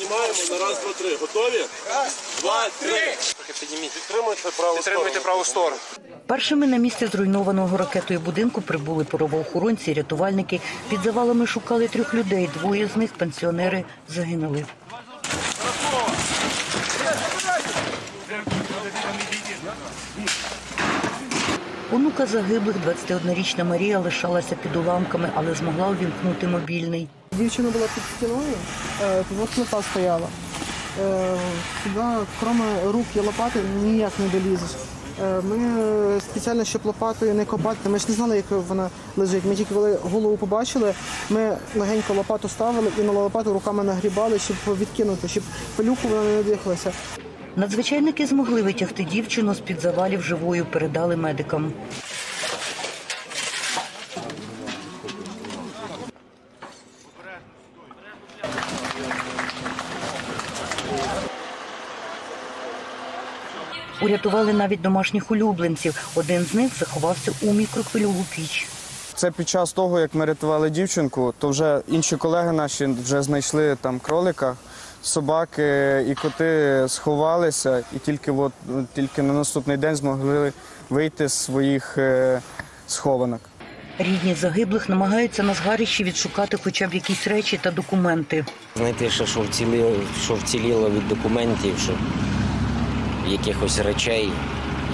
Знімаємо на раз, два, три. Готові? Раз, Два, три. Підтримуйте праву Підтримуйте праву сторону. Першими на місце зруйнованого ракетою будинку прибули правоохоронці, рятувальники. Під завалами шукали трьох людей. Двоє з них пенсіонери загинули. Онука загиблих 21-річна Марія лишалася під уламками, але змогла увімкнути мобільний. Дівчина була під стіною, е, плита стояла. Е, Сюди, крім рук і лопати, ніяк не долізеш. Е, Ми е, спеціально, щоб лопатою не копати, ми ж не знали, як вона лежить. Ми тільки коли голову побачили, ми легенько лопату ставили і на лопату руками нагрібали, щоб відкинути, щоб пилюку вона не надихалася. Надзвичайники змогли витягти дівчину з-під завалів живою, передали медикам. Урятували навіть домашніх улюбленців. Один з них заховався у мікрохвильову піч. Це під час того, як ми рятували дівчинку, то вже інші колеги наші вже знайшли там кролика, собаки і коти сховалися, і тільки от ну, тільки на наступний день змогли вийти з своїх е, схованок. Рідні загиблих намагаються на згарищі відшукати хоча б якісь речі та документи. Знайти ще, що вціліло, що вціліло від документів, що якихось речей,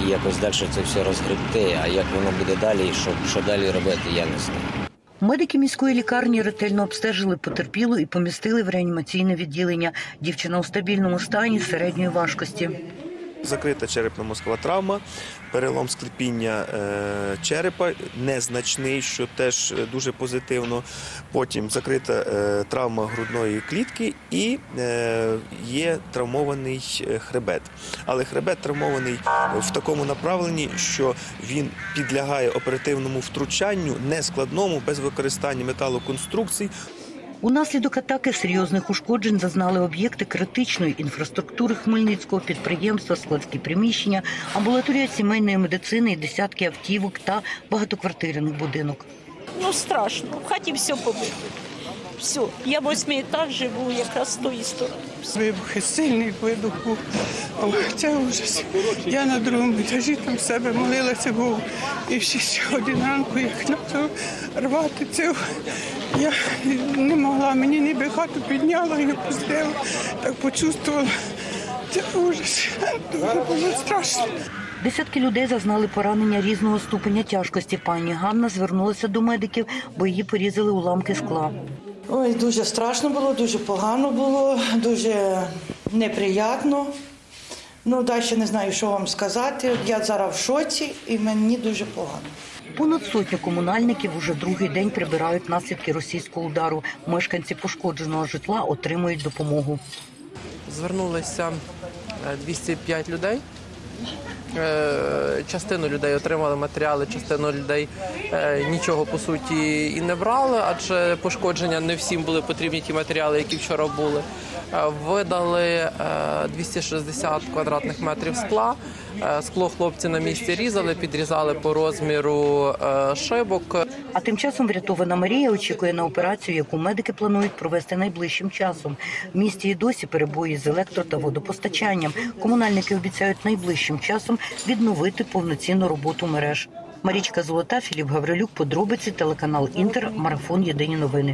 і якось далі це все розгребти. А як воно буде далі, що, що далі робити, я не знаю. Медики міської лікарні ретельно обстежили потерпілу і помістили в реанімаційне відділення. Дівчина у стабільному стані середньої важкості. Закрита черепно-мозкова травма, перелом склепіння е, черепа незначний, що теж е, дуже позитивно. Потім закрита е, травма грудної клітки і є травмований хребет. Але хребет травмований в такому направленні, що він підлягає оперативному втручанню, нескладному, без використання металоконструкцій. Унаслідок атаки серйозних ушкоджень зазнали об'єкти критичної інфраструктури Хмельницького підприємства, складські приміщення, амбулаторія сімейної медицини, десятки автівок та багатоквартирних будинок. Ну страшно. В хаті все побито. Все. Я восьмий етаж живу, якраз з тої сторони. Вибухи сильний вибух був. Це ужас. Я на другому етажі там в себе молилася Богу. І в 6 годин ранку, як почав рвати це, я не могла, мені ніби хату підняла і опустила. Так почувствувала. Це ужас. Дуже було страшно. Десятки людей зазнали поранення різного ступеня тяжкості. Пані Ганна звернулася до медиків, бо її порізали уламки скла. Ой, дуже страшно було, дуже погано було, дуже неприємно. Ну, далі не знаю, що вам сказати. Я зараз в шоці і мені дуже погано. Понад сотню комунальників уже другий день прибирають наслідки російського удару. Мешканці пошкодженого житла отримують допомогу. Звернулися е, 205 людей. Е, Частину людей отримали матеріали, частину людей е, нічого по суті і не брали, адже пошкодження не всім були потрібні ті матеріали, які вчора були. Е, Видали е, 260 квадратних метрів скла. Е, Скло хлопці на місці різали, підрізали по розміру е, шибок. А тим часом врятована Марія очікує на операцію, яку медики планують провести найближчим часом. В місті і досі перебої з електро та водопостачанням. Комунальники обіцяють найближчим часом відновити повноцінну роботу мереж. Марічка Золота, Філіп Гаврилюк, подробиці, телеканал Інтер, марафон Єдині новини.